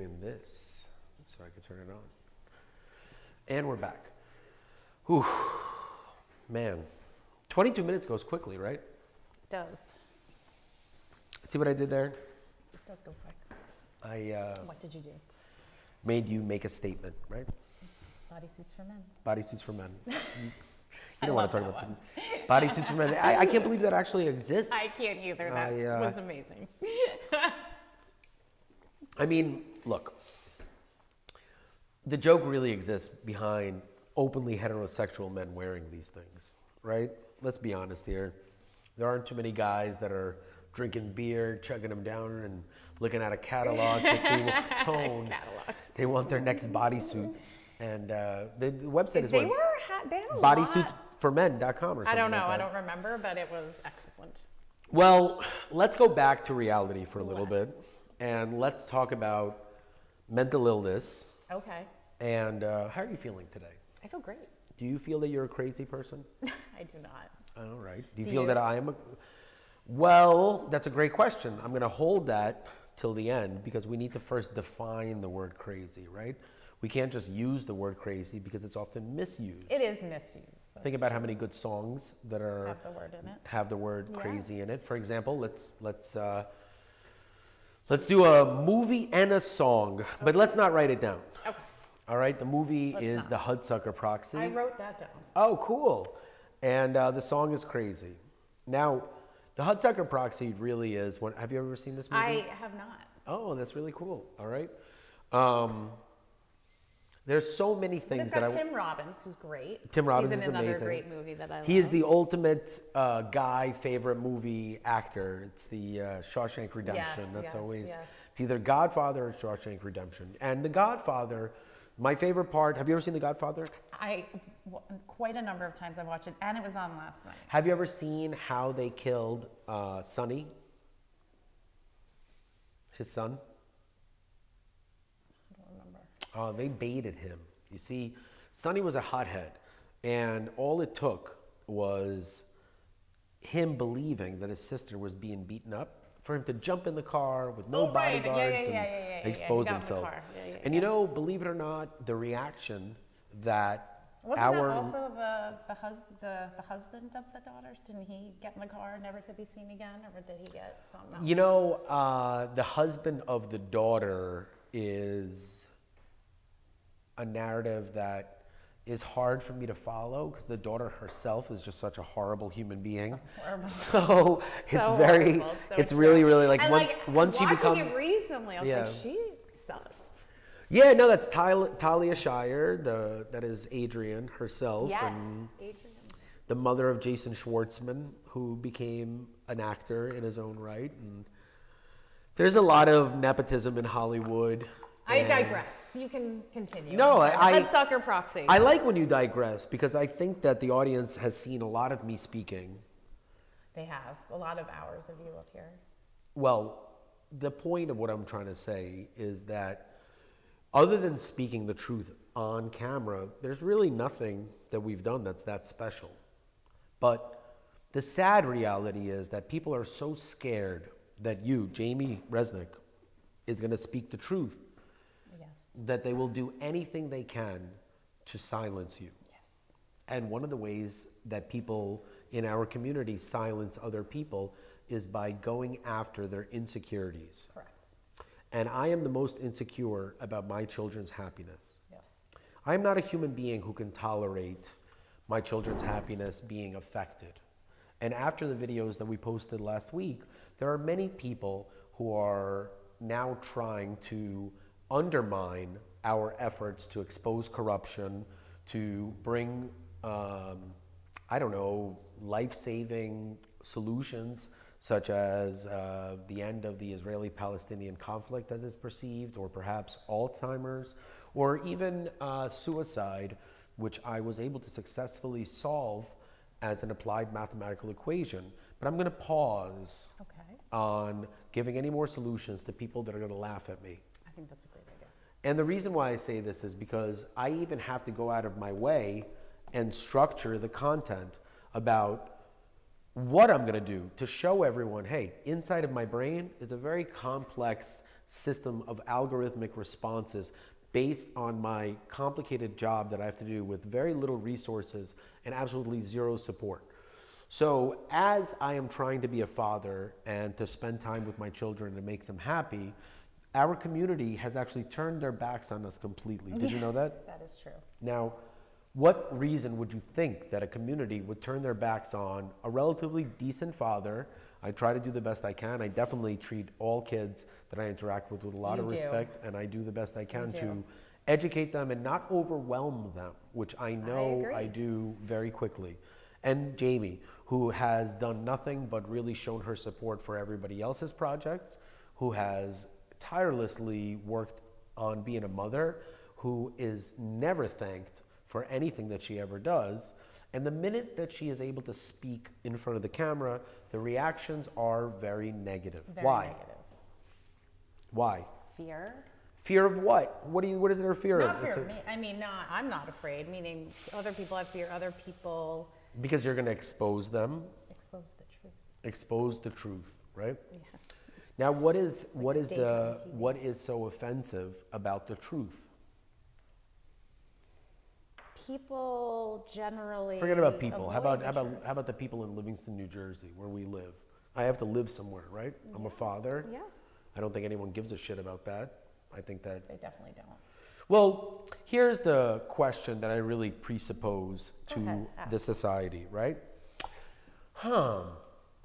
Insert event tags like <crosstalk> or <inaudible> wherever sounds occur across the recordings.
in this so I can turn it on. And we're back. Whew. Man, 22 minutes goes quickly, right? It does. See what I did there? It does go quick. I uh, What did you do? made you make a statement, right? Bodysuits for men. Bodysuits for men. <laughs> You, don't want to talk about bodysuits for men. I, I can't believe that actually exists. I can't either. That I, uh, was amazing. <laughs> I mean, look, the joke really exists behind openly heterosexual men wearing these things, right? Let's be honest here. There aren't too many guys that are drinking beer, chugging them down, and looking at a catalog to see what <laughs> tone Catalog. they want their next bodysuit. And uh, the, the website is they what? were. Ha- they had a bodysuitsformen.com or something I don't know. like I don't remember, but it was excellent. Well, let's go back to reality for a little What? bit, and let's talk about mental illness. Okay. And uh, how are you feeling today? I feel great. Do you feel that you're a crazy person? <laughs> I do not. All right. Do you Do feel you? that I am a. Well, that's a great question. I'm going to hold that till the end because we need to first define the word crazy, right? We can't just use the word crazy because it's often misused. It is misused. Think about how many good songs that are Have the word in it. have the word Yeah. crazy in it. For example, let's let's uh, let's do a movie and a song, but let's not write it down. Okay. All right, the movie Let's is not. the Hudsucker Proxy. I wrote that down. Oh, cool. And uh, the song is crazy. Now, the Hudsucker Proxy really is. One, have you ever seen this movie? I have not. Oh, that's really cool. All right. Um, there's so many things that I. Tim Robbins, who's great. Tim Robbins He's is in another amazing. great movie that I love. He is the ultimate uh, guy favorite movie actor. It's the uh, Shawshank Redemption. Yes, That's yes, always yes. it's either Godfather or Shawshank Redemption. And The Godfather, my favorite part. Have you ever seen The Godfather? I quite a number of times I've watched it, and it was on last night. Have you ever seen how they killed uh, Sonny, his son? Uh, they baited him. You see, Sonny was a hothead, and all it took was him believing that his sister was being beaten up for him to jump in the car with no Oh, right. Yeah, bodyguards yeah, yeah, and yeah, yeah. Expose himself. And you know, believe it or not, the reaction that Wasn't our that also the the, hus- the the husband of the daughter Didn't he get in the car never to be seen again, or did he get something else? You know, uh, the husband of the daughter is a narrative that is hard for me to follow because the daughter herself is just such a horrible human being. <laughs> horrible. So it's So very, so it's true. really, really like And, once like, once you become. it recently, I was Yeah. like, she sucks. Yeah, no, that's Tal- Talia Shire, the that is Adrian herself, Yes, and Adrian. the mother of Jason Schwartzman, who became an actor in his own right. And there's a lot of nepotism in Hollywood. I digress. You can continue. No. I- Hudsucker Proxy. I like when you digress because I think that the audience has seen a lot of me speaking. they have a lot of hours of you up here. Well, the point of what I'm trying to say is that other than speaking the truth on camera, there's really nothing that we've done that's that special. But the sad reality is that people are so scared that you, Jamie Resnick, is going to speak the truth. That they will do anything they can to silence you. Yes. And one of the ways that people in our community silence other people is by going after their insecurities. Correct. And I am the most insecure about my children's happiness. Yes. I am not a human being who can tolerate my children's happiness being affected. And after the videos that we posted last week, there are many people who are now trying to undermine our efforts to expose corruption, to bring, um, I don't know, life saving solutions such as uh, the end of the Israeli Palestinian conflict as is perceived, or perhaps Alzheimer's, or even uh, suicide, which I was able to successfully solve as an applied mathematical equation. But I'm going to pause Okay. on giving any more solutions to people that are going to laugh at me. Think that's a great idea. And the reason why I say this is because I even have to go out of my way and structure the content about what I'm going to do to show everyone hey, inside of my brain is a very complex system of algorithmic responses based on my complicated job that I have to do with very little resources and absolutely zero support. So, as I am trying to be a father and to spend time with my children and make them happy, our community has actually turned their backs on us completely. Did you know that? <laughs> That is true. Now, what reason would you think that a community would turn their backs on a relatively decent father? I try to do the best I can. I definitely treat all kids that I interact with with a lot You of do. respect, and I do the best I can to educate them and not overwhelm them, which I know I, agree. do very quickly. And Jamie, who has done nothing but really shown her support for everybody else's projects, who has tirelessly worked on being a mother, who is never thanked for anything that she ever does. And the minute that she is able to speak in front of the camera, the reactions are very negative. Very Why? negative. Why? Fear? Fear of what? What do you? What is there fear Not of? fear of me. I mean, not. I'm not afraid. Meaning, other people have fear. Other people because you're going to expose them, expose the truth. expose the truth, right? Yeah. Now, what is what a is the what is so offensive about the truth? People generally. Forget about people. How about the how about truth. how about the people in Livingston, New Jersey, where we live? I have to live somewhere, right? I'm a father. Yeah, I don't think anyone gives a shit about that. I think that they definitely don't. Well, here's the question that I really presuppose to the society, right? Huh.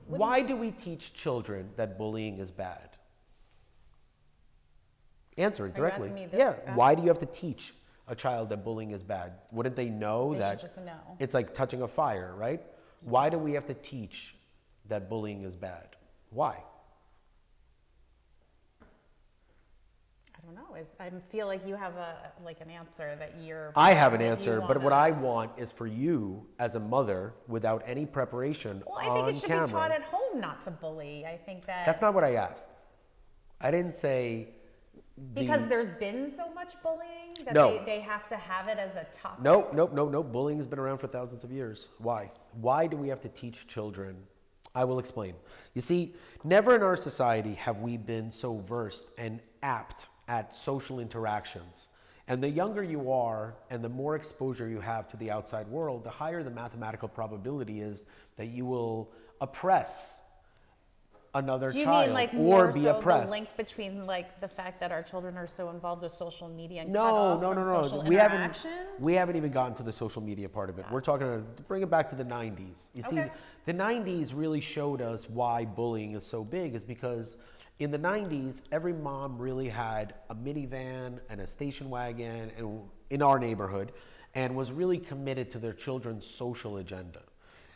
Why do we teach children that bullying is bad? Answer it directly. asking me this- yeah. ask- Why do you have to teach a child that bullying is bad? Wouldn't they know They that just know. it's like touching a fire, right? Why do we have to teach that bullying is bad? Why? I don't know. Is I feel like you have a like an answer that you're. I have an answer, but what I want is for you, as a mother, without any preparation Well, I think it should camera. be taught at home not to bully. I think that That's not what I asked. I didn't say. the- because there's been so much bullying that No. they, they have to have it as a topic. Nope, nope, nope, nope. Bullying has been around for thousands of years. Why? Why do we have to teach children? I will explain. You see, never in our society have we been so versed and apt at social interactions. And the younger you are and the more exposure you have to the outside world, the higher the mathematical probability is that you will oppress another Do you child mean like or more be so oppressed. the link between like the fact that our children are so involved with social media and No, no, no, no. We haven't. We haven't even gotten to the social media part of it. We're talking. To bring it back to the '90s. You see, the '90s really showed us why bullying is so big. Is because in the '90s, every mom really had a minivan and a station wagon, and in our neighborhood, and was really committed to their children's social agenda.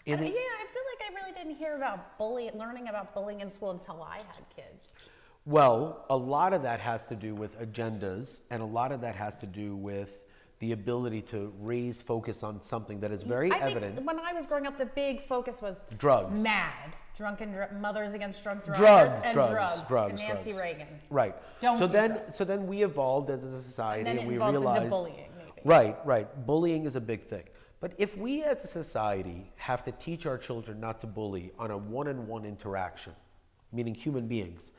In the, yeah, I feel like I really didn't hear about bullying, learning about bullying in school until I had kids. Well, a lot of that has to do with agendas, and a lot of that has to do with the ability to raise focus on something that is very I evident. think when I was growing up, the big focus was Drugs. mad, drunken dr- mothers against drunk drivers, drugs, and drugs, drugs, drugs, and Nancy drugs. Reagan. Right. Don't so do then, drugs. so then we evolved as a society, And it we realized bullying, maybe. Right, right. Bullying is a big thing. But if we as a society have to teach our children not to bully on a one-on-one interaction, meaning human beings,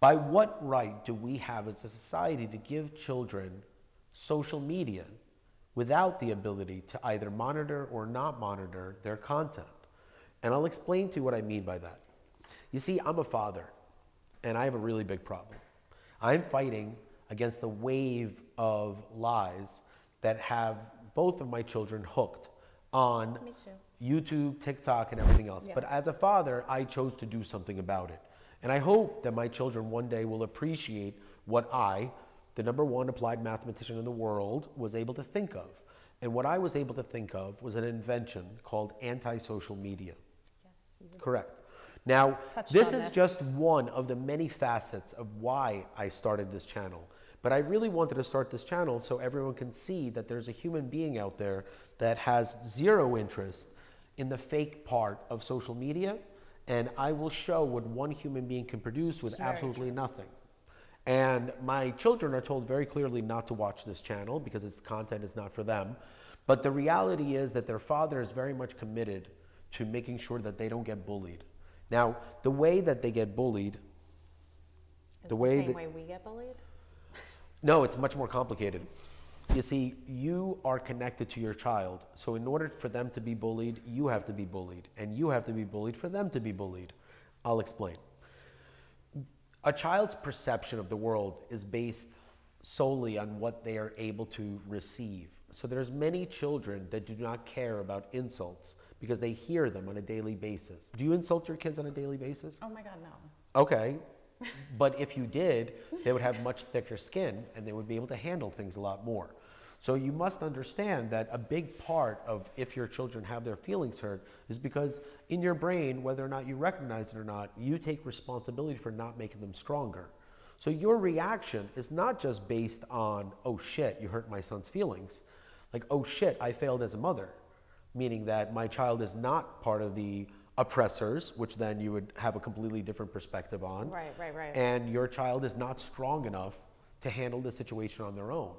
by what right do we have as a society to give children social media without the ability to either monitor or not monitor their content? And I'll explain to you what I mean by that. You see, I'm a father, and I have a really big problem. I'm fighting against the wave of lies that have both of my children hooked on YouTube, TikTok, and everything else. Yeah. But as a father, I chose to do something about it. And I hope that my children one day will appreciate what I, the number one applied mathematician in the world, was able to think of. And what I was able to think of was an invention called anti-social media. Correct. Now, Touched this is this. just one of the many facets of why I started this channel. But I really wanted to start this channel so everyone can see that there's a human being out there that has zero interest in the fake part of social media. And I will show what one human being can produce with absolutely nothing. And my children are told very clearly not to watch this channel because its content is not for them. But the reality is that their father is very much committed to making sure that they don't get bullied. Now, the way that they get bullied Is The way the that- way we get bullied? No, it's much more complicated. You see, you are connected to your child. So, in order for them to be bullied, you have to be bullied. And you have to be bullied for them to be bullied. I'll explain. A child's perception of the world is based solely on what they are able to receive. So there's many children that do not care about insults because they hear them on a daily basis. Do you insult your kids on a daily basis? Oh my God, no. Okay. <laughs> but if you did, they would have much thicker skin and they would be able to handle things a lot more. So you must understand that a big part of if your children have their feelings hurt is because in your brain, whether or not you recognize it or not, you take responsibility for not making them stronger. So your reaction is not just based on, oh shit, you hurt my son's feelings. Like, oh shit, I failed as a mother meaning that my child is not part of the oppressors, which then you would have a completely different perspective on. Right, right, right. And your child is not strong enough to handle the situation on their own.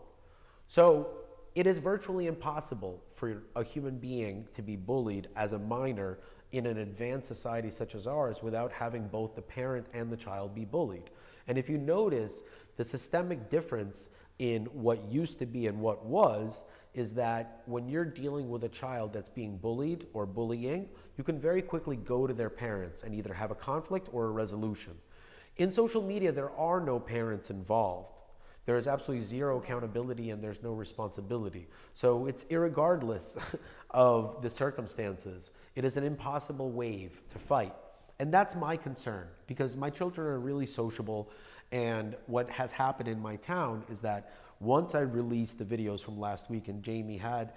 So it is virtually impossible for a human being to be bullied as a minor in an advanced society such as ours without having both the parent and the child be bullied. And if you notice the systemic difference in what used to be and what was, is that when you're dealing with a child that's being bullied or bullying, you can very quickly go to their parents and either have a conflict or a resolution. In social media, there are no parents involved. There is absolutely zero accountability and there's no responsibility. So it's irregardless <laughs> of the circumstances. It is an impossible wave to fight. And that's my concern because my children are really sociable. And what has happened in my town is that once I released the videos from last week and Jamie had,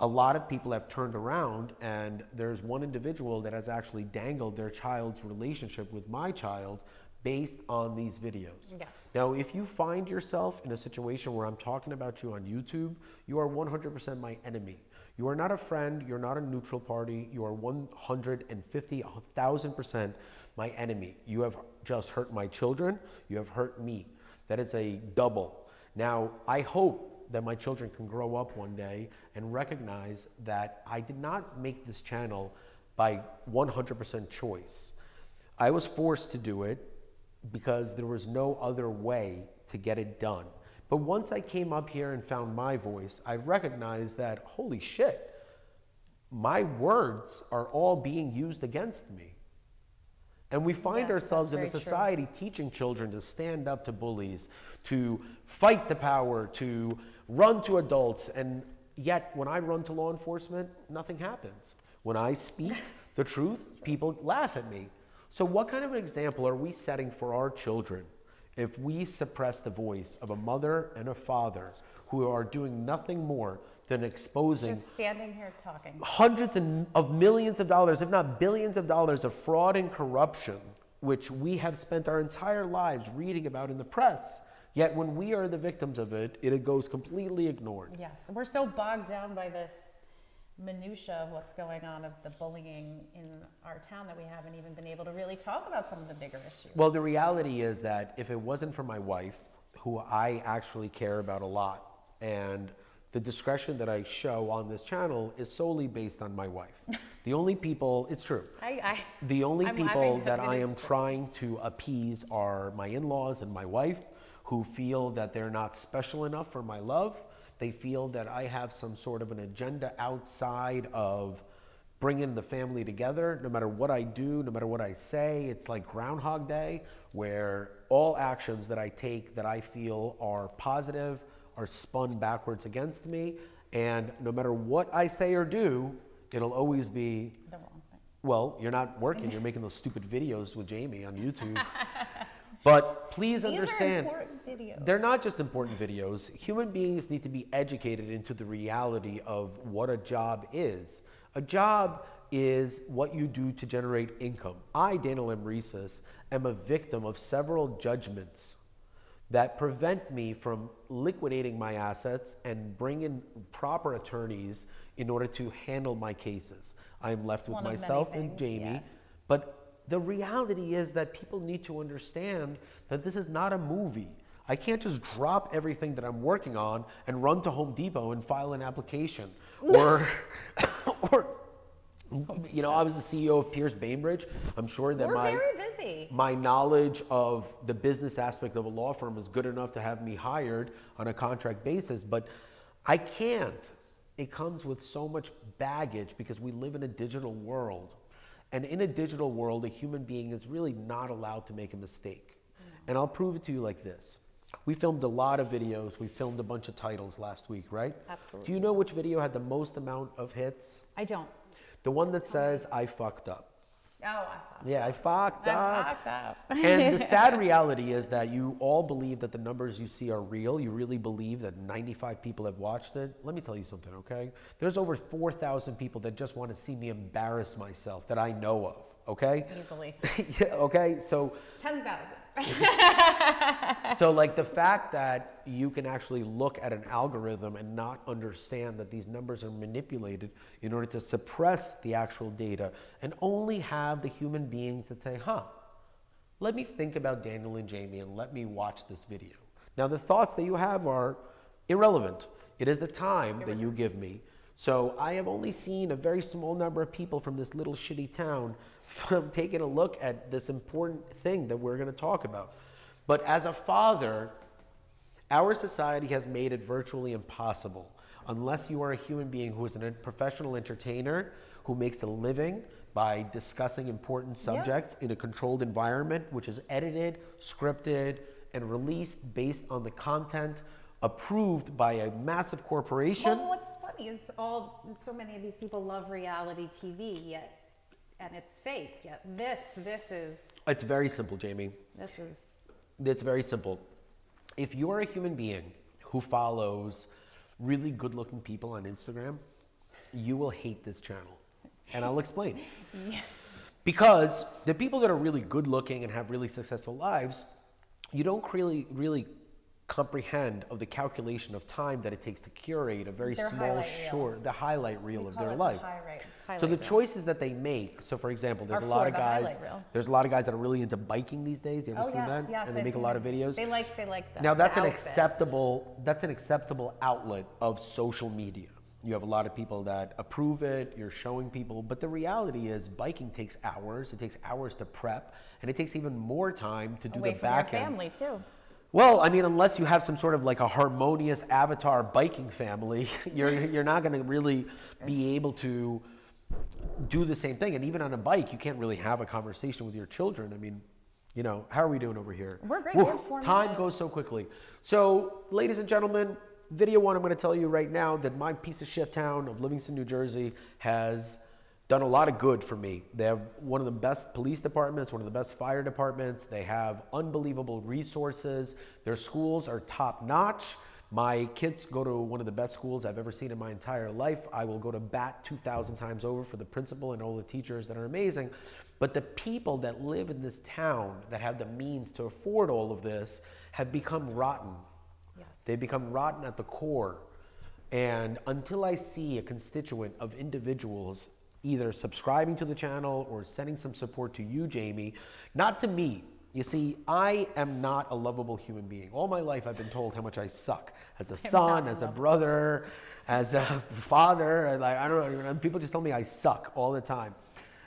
a lot of people have turned around and there's one individual that has actually dangled their child's relationship with my child based on these videos. Yes. Now, if you find yourself in a situation where I'm talking about you on YouTube, you are 100% my enemy. You are not a friend, you're not a neutral party, you are 150,000% my enemy. You have just hurt my children, you have hurt me. That is a double. Now, I hope that my children can grow up one day and recognize that I did not make this channel by 100% choice. I was forced to do it because there was no other way to get it done. But once I came up here and found my voice, I recognized that, holy shit, my words are all being used against me. And we find Yes, ourselves in a very true. society teaching children to stand up to bullies, to fight the power, to run to adults. And yet, when I run to law enforcement, nothing happens. When I speak <laughs> the truth, people laugh at me. So, what kind of an example are we setting for our children if we suppress the voice of a mother and a father who are doing nothing more than exposing Just standing here talking. hundreds and of millions of dollars, if not billions of dollars of fraud and corruption, which we have spent our entire lives reading about in the press. Yet when we are the victims of it, it goes completely ignored. Yes, we're so bogged down by this minutia of what's going on of the bullying in our town that we haven't even been able to really talk about some of the bigger issues. Well, the reality is that if it wasn't for my wife, who I actually care about a lot, and the discretion that I show on this channel is solely based on my wife. The only people, it's true. I, I The only I'm people that I am true. trying to appease are my in laws and my wife, who feel that they're not special enough for my love. They feel that I have some sort of an agenda outside of bringing the family together. No matter what I do, no matter what I say, it's like Groundhog Day, where all actions that I take that I feel are positive are spun backwards against me. And no matter what I say or do, it'll always be the wrong thing. well, you're not working. You're making those stupid videos with Jamie on YouTube. <laughs> But please These understand, they're not just important videos. Human beings need to be educated into the reality of what a job is. A job is what you do to generate income. I, Daniel M. Risis, am a victim of several judgments that prevent me from liquidating my assets and bring in proper attorneys in order to handle my cases. I am left with one of many myself and Jamie. yes. But the reality is that people need to understand that this is not a movie. I can't just drop everything that I'm working on and run to Home Depot and file an application <laughs> or <laughs> or You know, I was the CEO of Pierce Bainbridge. I'm sure that We're my very busy. my knowledge of the business aspect of a law firm is good enough to have me hired on a contract basis, but I can't. It comes with so much baggage because we live in a digital world. And in a digital world, a human being is really not allowed to make a mistake. Mm. And I'll prove it to you like this. We filmed a lot of videos. We filmed a bunch of titles last week, right? Absolutely. Do you know which video had the most amount of hits? I don't. The one that says, I fucked up. Oh, I thought. Yeah, I fucked I up. fucked up. <laughs> and the sad reality is that you all believe that the numbers you see are real. You really believe that 95 people have watched it. Let me tell you something, okay? There's over 4,000 people that just want to see me embarrass myself that I know of, okay? Easily. <laughs> yeah, okay? So, 10,000. <laughs> so like the fact that you can actually look at an algorithm and not understand that these numbers are manipulated in order to suppress the actual data and only have the human beings that say, huh, let me think about Daniel and Jamie and let me watch this video. Now, the thoughts that you have are irrelevant. It is the time that you give me. So I have only seen a very small number of people from this little shitty town from taking a look at this important thing that we're going to talk about. But as a father, our society has made it virtually impossible unless you are a human being who is a professional entertainer who makes a living by discussing important subjects in a controlled environment, which is edited, scripted, and released based on the content approved by a massive corporation. Well, what's funny is all so many of these people love reality TV, yet and it's fake. Yet this, this is, It's very simple, Jamie. this is. It's very simple. If you're a human being who follows really good looking people on Instagram, you will hate this channel. And I'll explain. <laughs> Because the people that are really good looking and have really successful lives, you don't really, really comprehend of the calculation of time that it takes to curate a very Their small, highlight reel. short, the highlight reel of call their it life. So the choices that they make. So, for example, there's Are a lot for of the guys. highlight reel. There's a lot of guys that are really into biking these days. You ever Oh seen yes, that? yes. and they I've make a seen lot of videos. They like, they like that. Now that's an acceptable that's an acceptable outlet of social media. You have a lot of people that approve it, you're showing people, but the reality is biking takes hours, it takes hours to prep, and it takes even more time to do Away the from back your end. family too. Well, I mean, unless you have some sort of like a harmonious avatar biking family, <laughs> you're you're not going to really be able to do the same thing. And even on a bike, you can't really have a conversation with your children. I mean, you know, how are we doing over here? We're great. We're four time minutes. goes so quickly. So, ladies and gentlemen, video one, I'm going to tell you right now that my piece of shit town of Livingston, New Jersey has done a lot of good for me. They have one of the best police departments, one of the best fire departments. They have unbelievable resources. Their schools are top notch. My kids go to one of the best schools I've ever seen in my entire life. I will go to bat 2,000 times over for the principal and all the teachers that are amazing. But the people that live in this town that have the means to afford all of this have become rotten. Yes. They become rotten at the core. And until I see a constituent of individuals either subscribing to the channel or sending some support to you, Jamie, not to me. You see, I am not a lovable human being. All my life, I've been told how much I suck as a <laughs> son, as a brother, as a father. Like I don't know. People just tell me I suck all the time.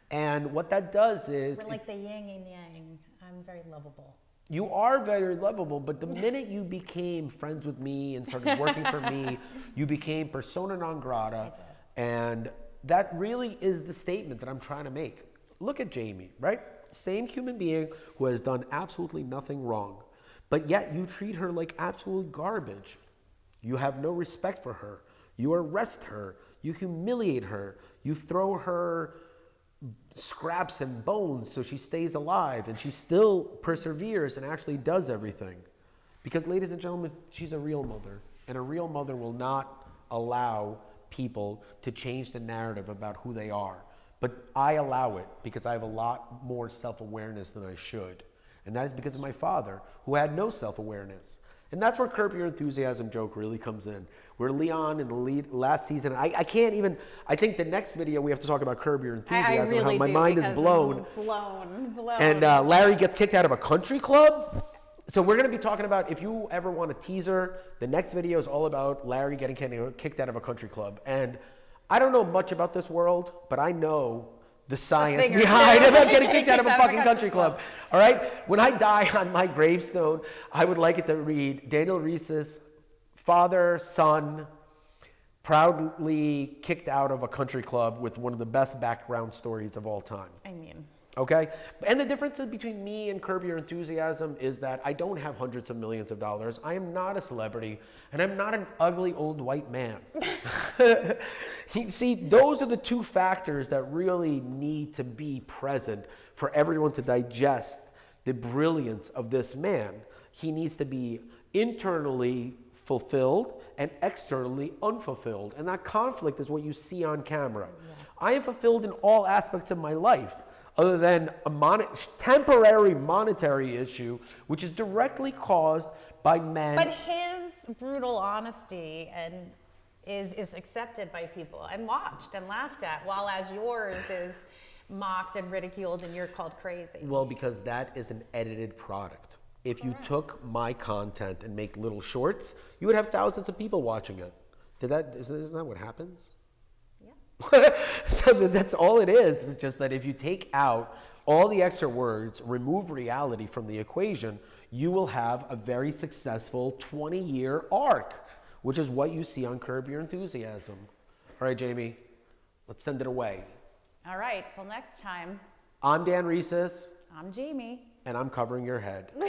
And what that does is We're like the yin and yang. I'm very lovable. you are very lovable, but the minute you became friends with me and started working for me, <laughs> you became persona non grata. And that really is the statement that I'm trying to make. Look at Jamie, right? Same human being who has done absolutely nothing wrong, but yet you treat her like absolute garbage. You have no respect for her. You arrest her. You humiliate her. You throw her scraps and bones so she stays alive and she still perseveres and actually does everything. Because, ladies and gentlemen, she's a real mother. And a real mother will not allow people to change the narrative about who they are. But I allow it because I have a lot more self awareness than I should. And that is because of my father, who had no self awareness. And that's where Curb Your Enthusiasm joke really comes in. Where Leon in the lead, last season, I, I can't even, I think the next video we have to talk about Curb Your Enthusiasm, I really how my mind is blown. Blown, blown. And uh, Larry gets kicked out of a country club. So we're going to be talking about if you ever want a teaser, the next video is all about Larry getting kicked out of a country club. And I don't know much about this world, but I know the science behind about getting <laughs> kicked out of a Kicked out of a fucking country country club. All right? When I die on my gravestone, I would like it to read Daniel Risis father, son, proudly kicked out of a country club with one of the best background stories of all time. Okay? And the difference between me and Curb Your Enthusiasm is that I don't have hundreds of millions of dollars. I am not a celebrity, and I'm not an ugly old white man. <laughs> See, those are the two factors that really need to be present for everyone to digest the brilliance of this man. He needs to be internally fulfilled and externally unfulfilled. And that conflict is what you see on camera. I am fulfilled in all aspects of my life other than a mon- temporary monetary issue, which is directly caused by men. but his brutal honesty and is is accepted by people and watched and laughed at, while as yours is mocked and ridiculed and you're called crazy. well, because that is an edited product. If you took my content and make little shorts, you would have thousands of people watching it. Did that? Isn't, isn't that what happens? <laughs> So that- that's all it is. It's just that if you take out all the extra words, remove reality from the equation, you will have a very successful 20 year arc, which is what you see on Curb Your Enthusiasm. All right, Jamie, let's send it away. All right, till next time. I'm Dan Risis, I'm Jamie. and I'm covering your head. <laughs>